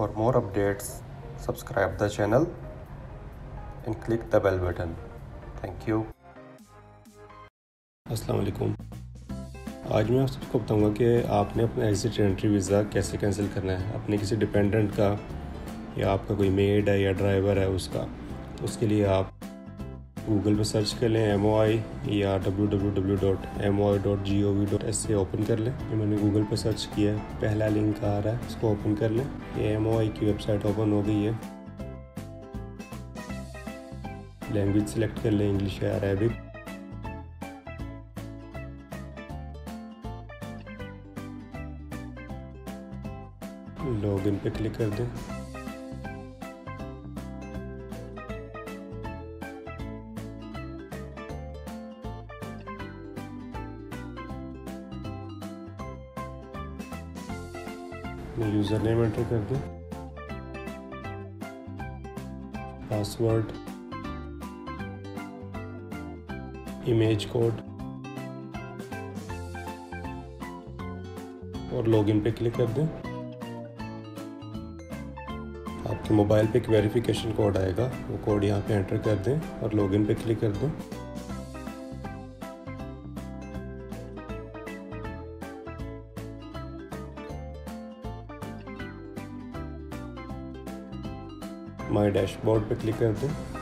For more updates, subscribe the channel and click the bell button. Thank you. वालेकुम आज मैं आप सबको बताऊँगा कि आपने अपना एग्ज़िट एंट्री वीज़ा कैसे कैंसिल करना है अपने किसी डिपेंडेंट का या आपका कोई मेड है या ड्राइवर है उसका उसके लिए आप गूगल पर सर्च कर लें एम या W W W dot M dot G O V dot S से ओपन कर लें। ये मैंने गूगल पर सर्च किया है, पहला लिंक आ रहा है, इसको ओपन कर लें। ये एम की वेबसाइट ओपन हो गई है। लैंग्वेज सेलेक्ट कर लें इंग्लिश या अरेबिक लॉगिन पे क्लिक कर दें। अपने यूज़र नेम एंटर कर दें। पासवर्ड इमेज कोड और लॉगिन पे क्लिक कर दें। आपके मोबाइल पे एक वेरिफिकेशन कोड आएगा। वो कोड यहाँ पे एंटर कर दें और लॉगिन पे क्लिक कर दें। माई डैशबोर्ड पे क्लिक कर दें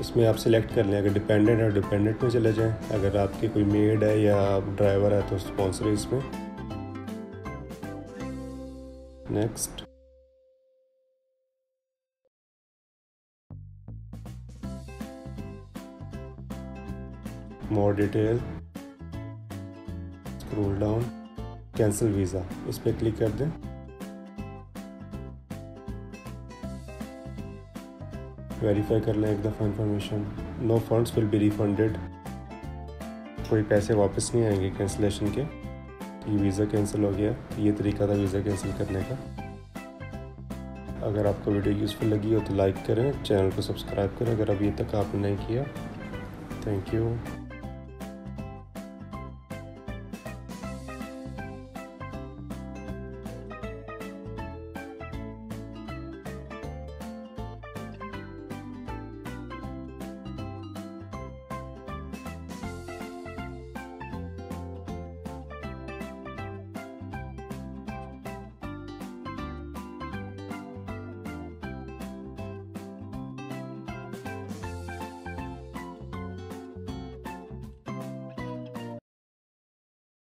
इसमें आप सिलेक्ट कर लें, अगर डिपेंडेंट है डिपेंडेंट में चले जाएँ। अगर आपकी कोई मेड है या ड्राइवर है तो स्पॉन्सर है इसमें। Next more detail scroll down cancel visa इस पर क्लिक कर दें। वेरीफाई कर लें एक दफ़ा information no funds will be refunded कोई पैसे वापस नहीं आएँगे कैंसिलेशन के। तो ये वीज़ा कैंसिल हो गया। ये तरीका था वीज़ा कैंसिल करने का। अगर आपको वीडियो यूज़फुल लगी हो तो लाइक करें चैनल को सब्सक्राइब करें। अगर अभी तक आपने नहीं किया थैंक यू